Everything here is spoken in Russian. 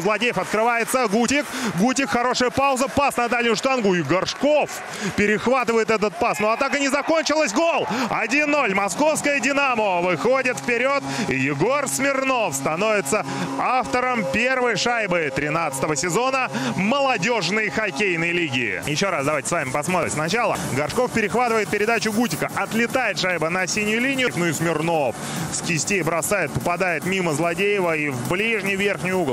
у Злодеев открывается Гутик. Гутик, хорошая пауза, пас на дальнюю штангу. И Горшков перехватывает этот пас. Но атака не закончилась. Гол! 1-0. Московская «Динамо» выходит вперед. Егор Смирнов становится автором первой шайбы 13 сезона молодежной хоккейной лиги. Еще раз давайте с вами посмотрим. Сначала Горшков перехватывает передачу Гутика. Отлетает шайба на синюю линию. Ну и Смирнов с кистей бросает, попадает мимо Злодеева и в ближний верхний угол.